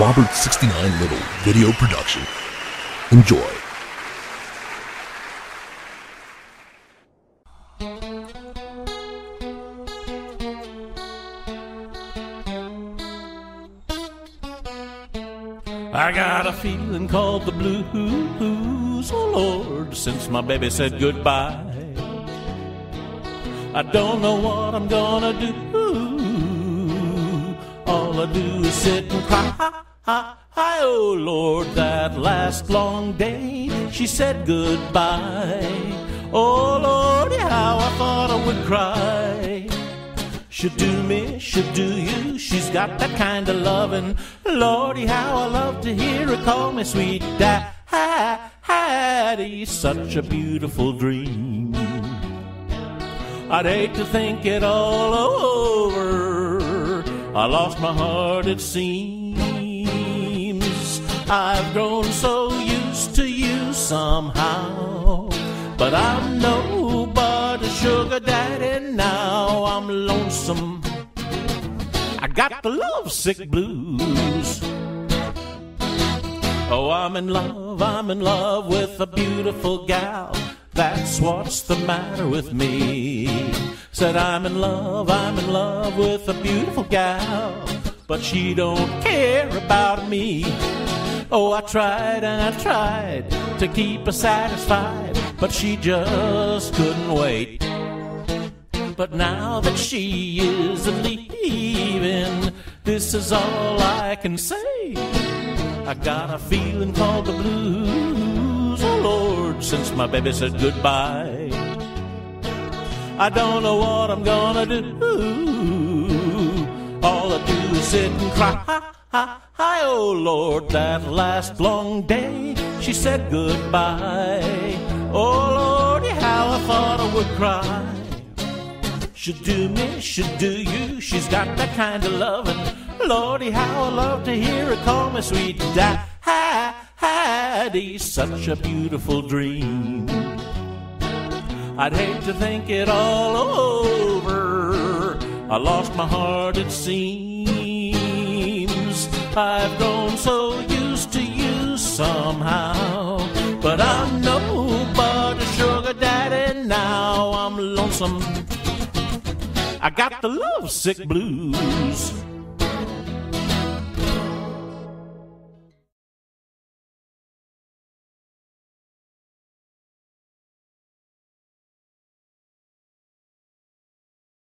69 Little Video Production. Enjoy. I got a feeling called the blues, oh Lord, since my baby said goodbye. I don't know what I'm gonna do. All I do is sit and cry. Oh Lord, that last long day she said goodbye. Oh Lord, how I thought I would cry. Should do me, should do you. She's got that kind of lovin'. Lordy, how I love to hear her call me sweet daddy. Such a beautiful dream. I'd hate to think it all over. I lost my heart, it seems. I've grown so used to you somehow. But I'm nobody's sugar daddy now. I'm lonesome. I got the lovesick blues. Oh, I'm in love, I'm in love with a beautiful gal. That's what's the matter with me. Said I'm in love, I'm in love with a beautiful gal. But she don't care about me. Oh, I tried and I tried to keep her satisfied, but she just couldn't wait. But now that she is leaving, this is all I can say. I got a feeling called the blues, oh Lord, since my baby said goodbye. I don't know what I'm gonna do. All I do is sit and cry. Hi, oh Lord, that last long day she said goodbye. Oh Lord, how I thought I would cry. Should do me, should do you. She's got that kind of loving. Lordy, how I love to hear her call me sweet daddy. Such a beautiful dream. I'd hate to think it all over. I lost my heart, it seems. I've grown so used to you somehow. But I'm nobody's sugar daddy now. I'm lonesome. I got the lovesick blues.